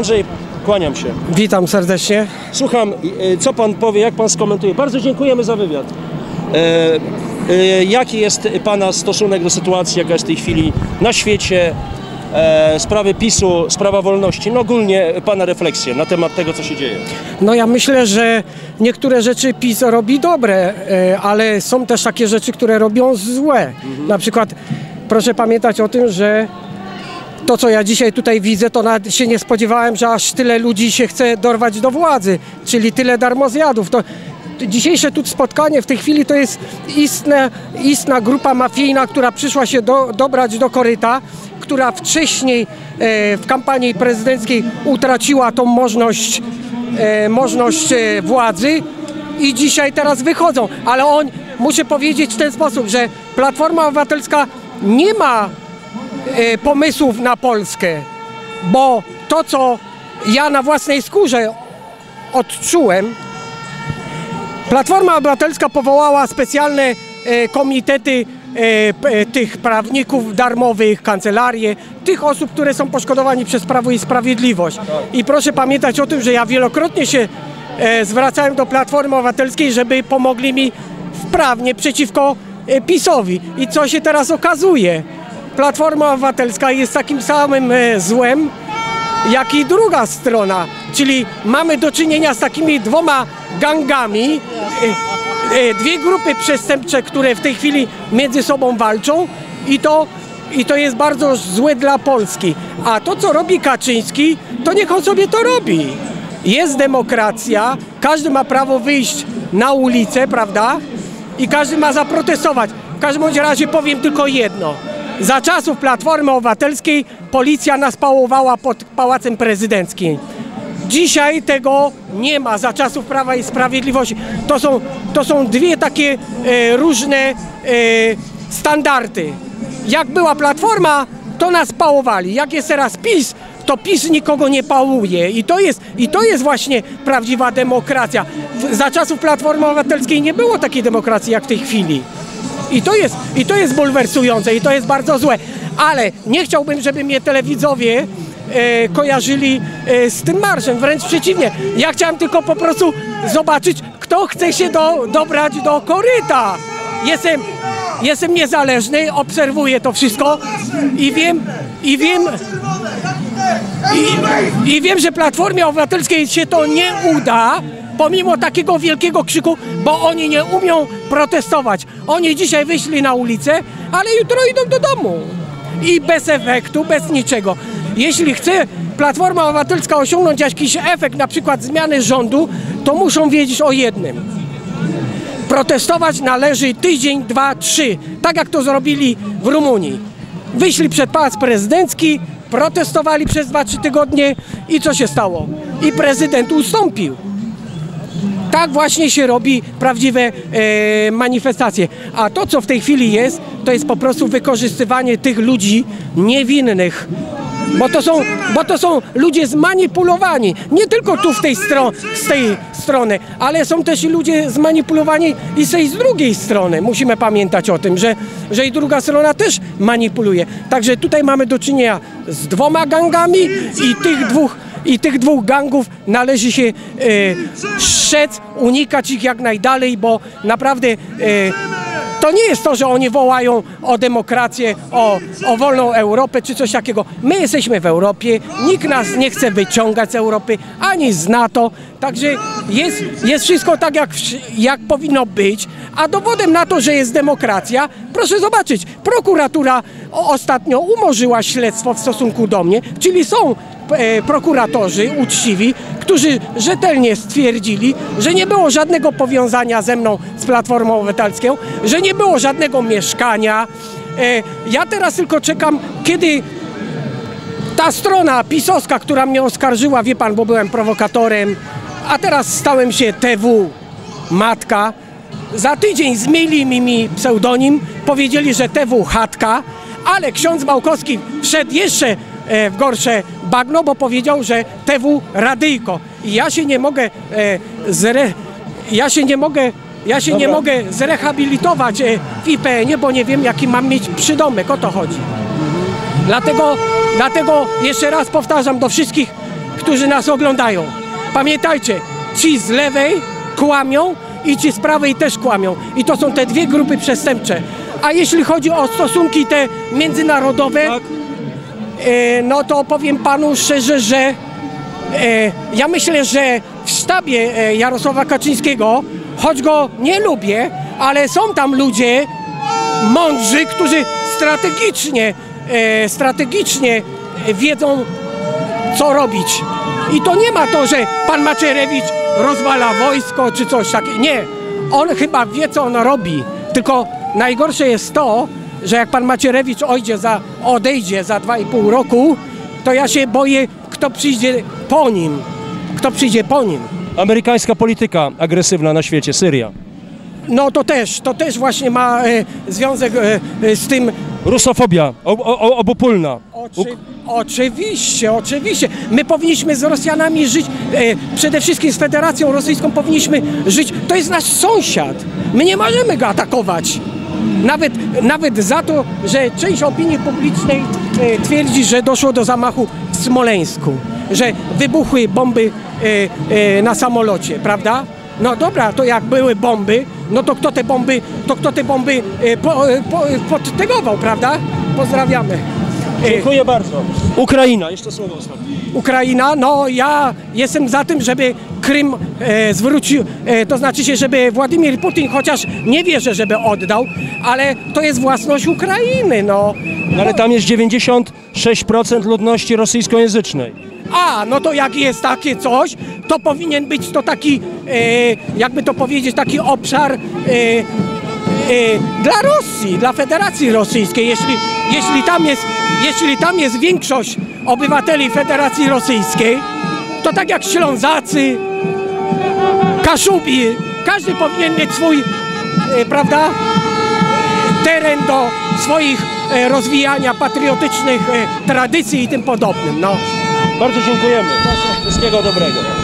Andrzej, kłaniam się. Witam serdecznie. Słucham, e, co pan powie, jak pan skomentuje. Bardzo dziękujemy za wywiad. E, e, jaki jest pana stosunek do sytuacji, jaka jest w tej chwili na świecie, e, sprawy PiSu, sprawa wolności, no ogólnie pana refleksje na temat tego, co się dzieje. No ja myślę, że niektóre rzeczy PiS robi dobre, e, ale są też takie rzeczy, które robią złe. Na przykład proszę pamiętać o tym, że to, co ja dzisiaj tutaj widzę, to nawet się nie spodziewałem, że aż tyle ludzi się chce dorwać do władzy, czyli tyle darmozjadów. To dzisiejsze tu spotkanie w tej chwili to jest istne, istna grupa mafijna, która przyszła się do, dobrać do koryta, która wcześniej e, w kampanii prezydenckiej utraciła tą możliwość, e, możliwość e, władzy i dzisiaj teraz wychodzą. Ale on, muszę powiedzieć w ten sposób, że Platforma Obywatelska nie ma pomysłów na Polskę, bo to, co ja na własnej skórze odczułem, Platforma Obywatelska powołała specjalne e, komitety e, tych prawników darmowych, kancelarie, tych osób, które są poszkodowani przez Prawo i Sprawiedliwość. I proszę pamiętać o tym, że ja wielokrotnie się e, zwracałem do Platformy Obywatelskiej, żeby pomogli mi wprawnie przeciwko e, PiSowi. I co się teraz okazuje? Platforma Obywatelska jest takim samym e, złem, jak i druga strona, czyli mamy do czynienia z takimi dwoma gangami, e, e, dwie grupy przestępcze, które w tej chwili między sobą walczą i to, i to jest bardzo złe dla Polski. A to, co robi Kaczyński, to niech on sobie to robi. Jest demokracja, każdy ma prawo wyjść na ulicę, prawda? I każdy ma zaprotestować. W każdym razie powiem tylko jedno. Za czasów Platformy Obywatelskiej policja nas pałowała pod Pałacem Prezydenckim. Dzisiaj tego nie ma za czasów Prawa i Sprawiedliwości. To są, to są dwie takie e, różne e, standardy. Jak była Platforma, to nas pałowali. Jak jest teraz PiS, to PiS nikogo nie pałuje. I to jest, i to jest właśnie prawdziwa demokracja. Za czasów Platformy Obywatelskiej nie było takiej demokracji jak w tej chwili. I to jest, i to jest bulwersujące i to jest bardzo złe. Ale nie chciałbym, żeby mnie telewidzowie e, kojarzyli e, z tym marszem. Wręcz przeciwnie. Ja chciałem tylko po prostu zobaczyć, kto chce się do, dobrać do koryta. Jestem, jestem niezależny, obserwuję to wszystko i wiem, i wiem, i, I wiem, że Platformie Obywatelskiej się to nie uda, pomimo takiego wielkiego krzyku, bo oni nie umią protestować. Oni dzisiaj wyszli na ulicę, ale jutro idą do domu. I bez efektu, bez niczego. Jeśli chce Platforma Obywatelska osiągnąć jakiś efekt, na przykład zmiany rządu, to muszą wiedzieć o jednym. Protestować należy tydzień, dwa, trzy. Tak jak to zrobili w Rumunii. Wyszli przed pałac prezydencki, protestowali przez dwa, trzy tygodnie i co się stało? I prezydent ustąpił. Tak właśnie się robi prawdziwe e, manifestacje. A to, co w tej chwili jest, to jest po prostu wykorzystywanie tych ludzi niewinnych. Bo to, są, bo to są ludzie zmanipulowani. Nie tylko tu w tej stro, z tej strony, ale są też ludzie zmanipulowani i z tej z drugiej strony. Musimy pamiętać o tym, że, że i druga strona też manipuluje. Także tutaj mamy do czynienia z dwoma gangami i tych dwóch i tych dwóch gangów należy się e, strzec, unikać ich jak najdalej, bo naprawdę e, to nie jest to, że oni wołają o demokrację, o, o wolną Europę czy coś takiego. My jesteśmy w Europie, nikt nas nie chce wyciągać z Europy, ani z NATO, także jest, jest wszystko tak, jak, jak powinno być. A dowodem na to, że jest demokracja, proszę zobaczyć, prokuratura ostatnio umorzyła śledztwo w stosunku do mnie, czyli są e, prokuratorzy uczciwi, którzy rzetelnie stwierdzili, że nie było żadnego powiązania ze mną z Platformą Obywatelską, że nie było żadnego mieszkania. E, ja teraz tylko czekam, kiedy ta strona pisowska, która mnie oskarżyła, wie pan, bo byłem prowokatorem, a teraz stałem się TW, matka. Za tydzień zmienili mi, mi pseudonim, powiedzieli, że TW chatka, ale ksiądz Małkowski wszedł jeszcze w gorsze bagno, bo powiedział, że TW radyjko. I ja się nie mogę e, zre... ja się nie mogę ja się nie Dobra. mogę zrehabilitować e, w IPN-ie, bo nie wiem jaki mam mieć przydomek, o to chodzi. Dlatego, dlatego jeszcze raz powtarzam do wszystkich, którzy nas oglądają. Pamiętajcie, ci z lewej kłamią i ci z prawej też kłamią. I to są te dwie grupy przestępcze. A jeśli chodzi o stosunki te międzynarodowe, Tak? E, no to powiem panu szczerze, że e, ja myślę, że w sztabie e, Jarosława Kaczyńskiego, choć go nie lubię, ale są tam ludzie mądrzy, którzy strategicznie, strategicznie wiedzą, co robić. I to nie ma to, że pan Macierewicz rozwala wojsko czy coś takiego. Nie. On chyba wie, co on robi. Tylko najgorsze jest to, że jak pan Macierewicz ojdzie za, odejdzie za dwa i pół roku, to ja się boję, kto przyjdzie po nim. Kto przyjdzie po nim. Amerykańska polityka agresywna na świecie, Syria. No to też, to też właśnie ma e, związek e, e, z tym, Rusofobia, o, o, obopólna. Oczy, oczywiście, oczywiście. My powinniśmy z Rosjanami żyć, e, przede wszystkim z Federacją Rosyjską powinniśmy żyć. To jest nasz sąsiad. My nie możemy go atakować. Nawet, nawet za to, że część opinii publicznej e, twierdzi, że doszło do zamachu w Smoleńsku, że wybuchły bomby e, e, na samolocie, prawda? No dobra, to jak były bomby, no to kto te bomby, to kto te bomby po, po, podtegował, prawda? Pozdrawiamy. Dziękuję bardzo. Ukraina, jeszcze słowo ostatnie. Ukraina, no ja jestem za tym, żeby Krym e, zwrócił, e, to znaczy się, żeby Władimir Putin, chociaż nie wierzę, żeby oddał, ale to jest własność Ukrainy, no. No, ale tam jest 96% ludności rosyjskojęzycznej. A, no to jak jest takie coś, to powinien być to taki, e, jakby to powiedzieć, taki obszar e, dla Rosji, dla Federacji Rosyjskiej. Jeśli, jeśli, tam jest, jeśli tam jest większość obywateli Federacji Rosyjskiej, to tak jak Ślązacy, Kaszubi, każdy powinien mieć swój, e, prawda, teren do swoich e, rozwijania patriotycznych e, tradycji i tym podobnym. No. Bardzo dziękujemy. Wszystkiego dobrego.